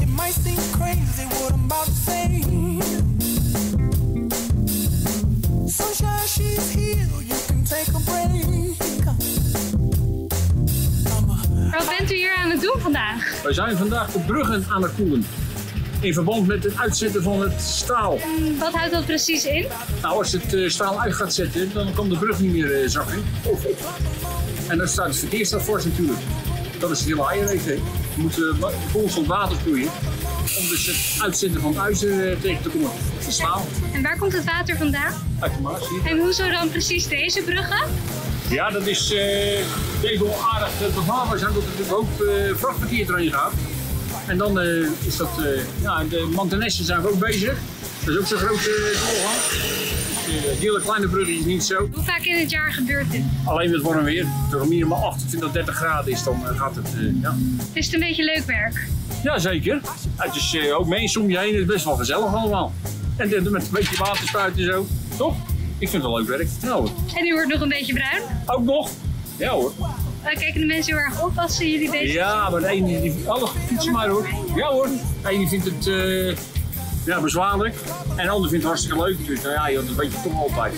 It might seem crazy what I'm about to say. Sunshine, she's here. You can take a break. Wat bent u hier aan het doen vandaag? Wij zijn vandaag de bruggen aan het koelen. In verband met het uitzetten van het staal. Wat houdt dat precies in? Nou, als het eh, staal uit gaat zetten, dan kan de brug niet meer eh, zakken. En dan staat het verkeer staat fors natuurlijk. Dat is het hele eierreet. hè. Je moet eh, constant water vloeien. Om dus het uitzetten van ijs eh, tegen te komen. En waar komt het water vandaan? Uit de Maas hier. En hoezo dan precies deze bruggen? Ja, dat is eh deze wel aardig te bevaarbaar zijn dat er een hoop eh, vrachtverkeer erin gaat. En dan eh, is dat, eh, ja, de Mantenessen zijn we ook bezig. Dat is ook zo'n grote uh, doorgang. Dus, eh, die hele kleine brug is niet zo. Hoe vaak in het jaar gebeurt dit? Alleen met warm weer, als het minimaal 28, 30 graden is, dan eh, gaat het, eh, ja. Is het een beetje leuk werk? Ja, zeker. Het is ook mensen om je heen, het is best wel gezellig allemaal. En met een beetje waterspuiten en zo, toch? Ik vind het wel leuk werk. Hoor. En u wordt nog een beetje bruin? Ook nog? Ja hoor. Daar kijken de mensen heel erg op als ze jullie bezig zijn. Ja, maar de ene die... Oh, fiets maar hoor. Ja hoor. De ene vindt het ja, bezwaarlijk. En de ander vindt het hartstikke leuk. Dus nou ja, dat weet je toch altijd.